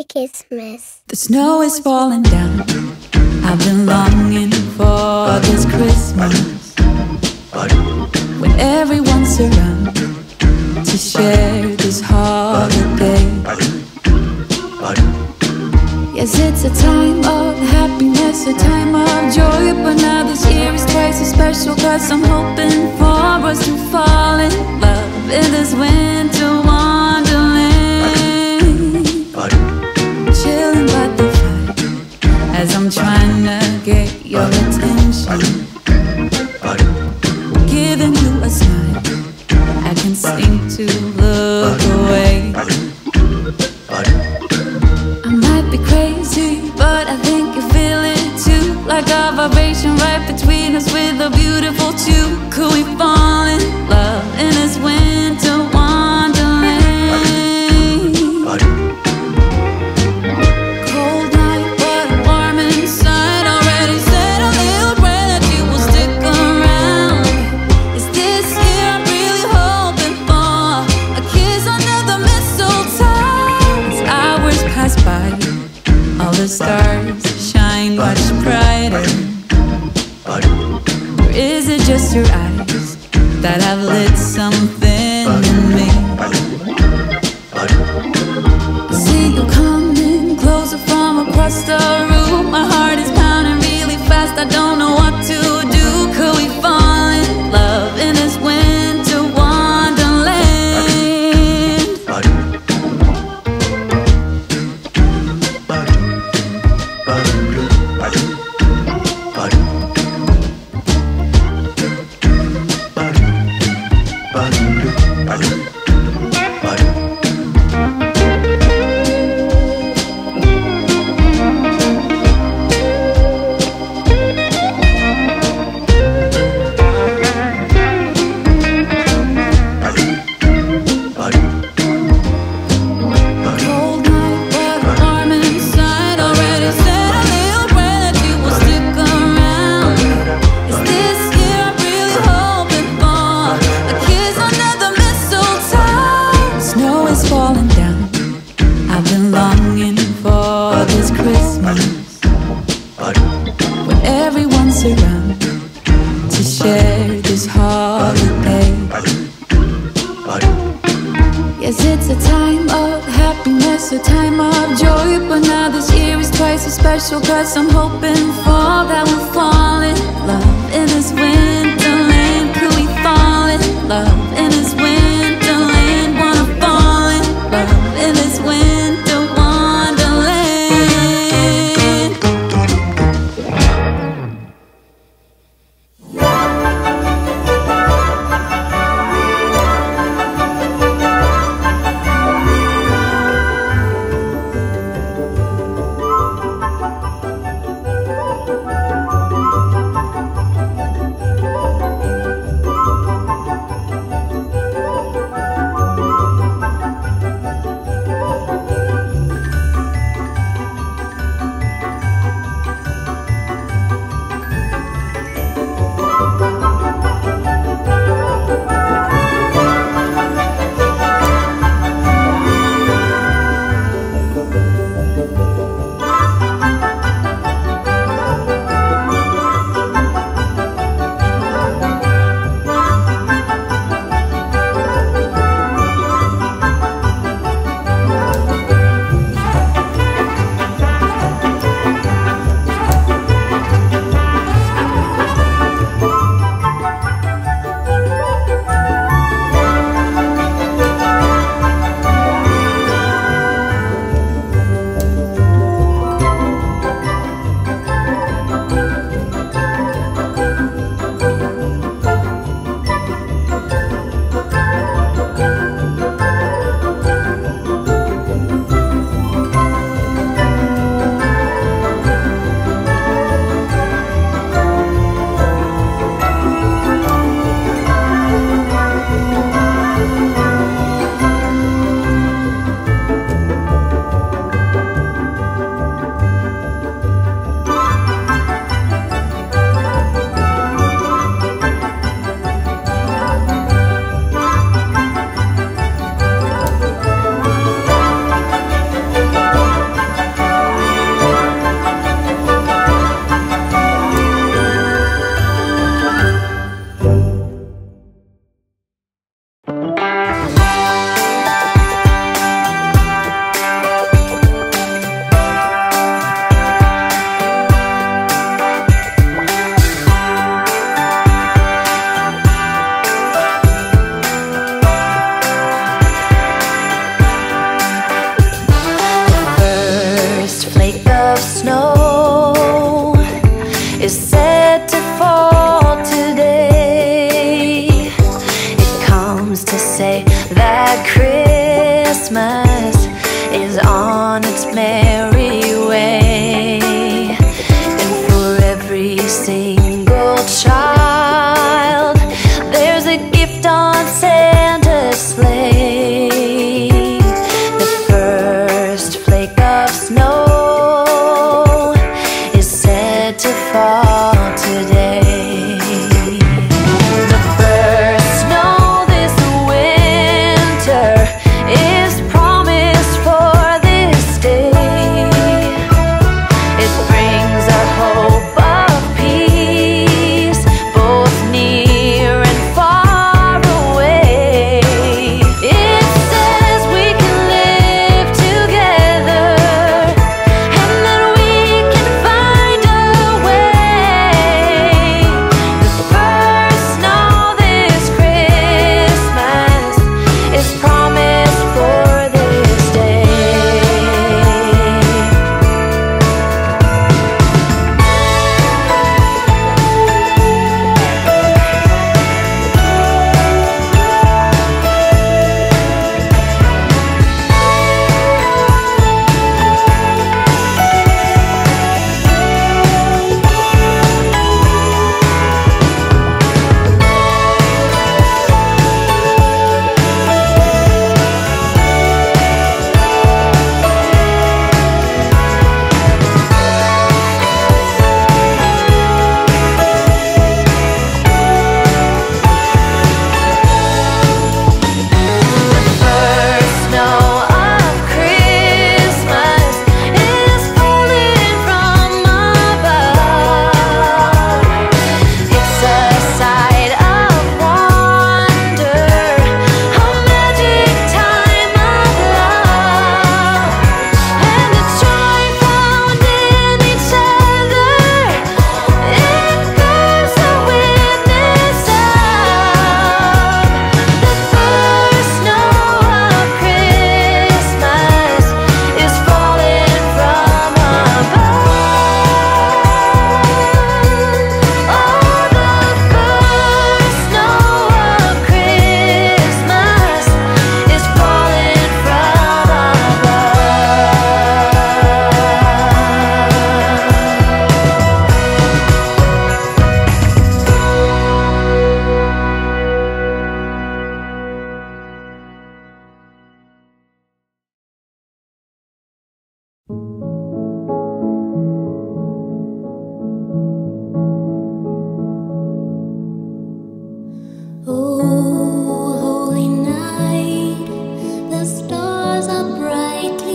Merry Christmas. The snow is falling down. I've been longing for this Christmas. When everyone's around to share this holiday. Yes, it's a time of happiness, a time of joy. But now this year is twice as special, cause I'm hoping for us to fall in between with a beautiful two. Could we fall in love in this winter wonderland? Cold night, but warm inside. Already said a little prayer that you will stick around. Is this year I'm really hoping for a kiss under the mistletoe? As hours pass by, all the stars shine much brighter. Just your eyes that have lit something in me? See you coming closer from across the room. I've been longing for this Christmas when everyone's around to share this holiday. Yes, it's a time of happiness, a time of joy. But now this year is twice as special, cause I'm hoping for that we'll fall in love in this winterland. Could we fall in love in this winterland?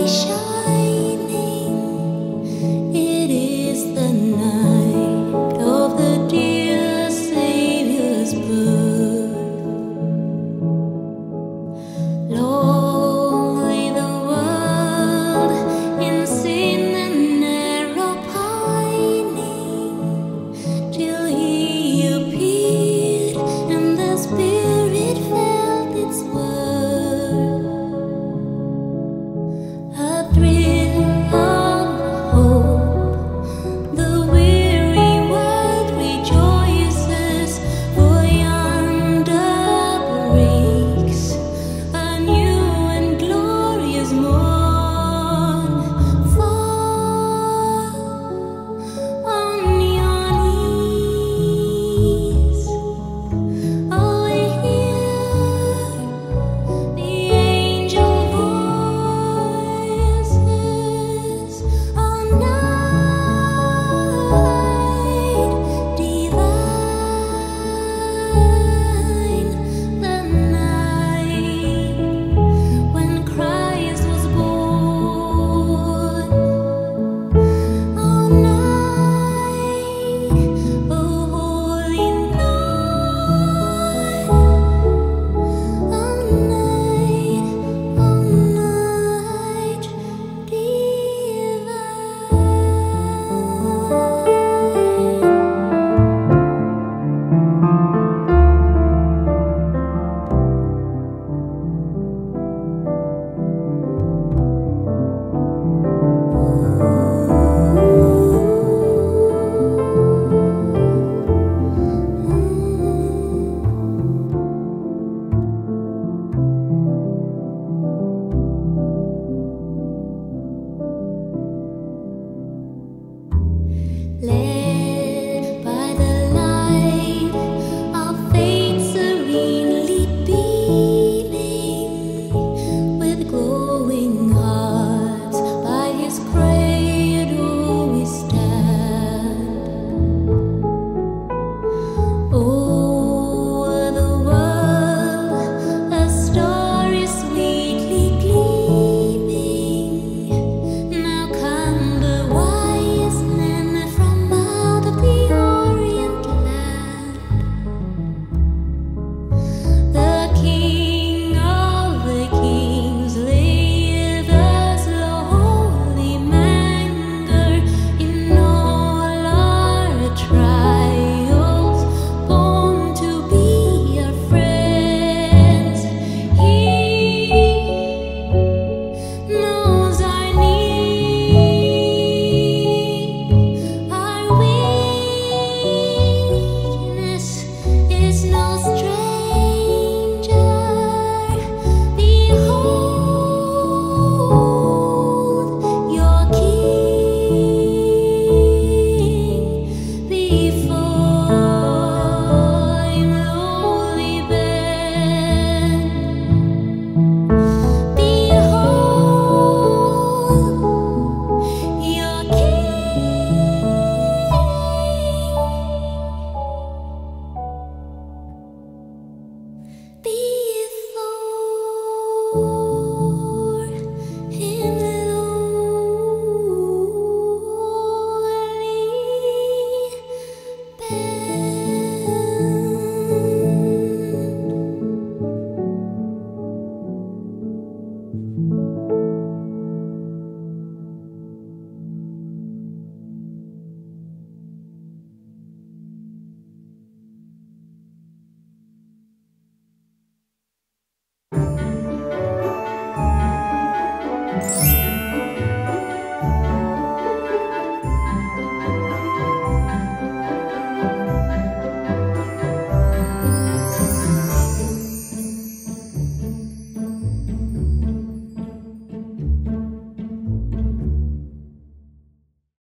笑。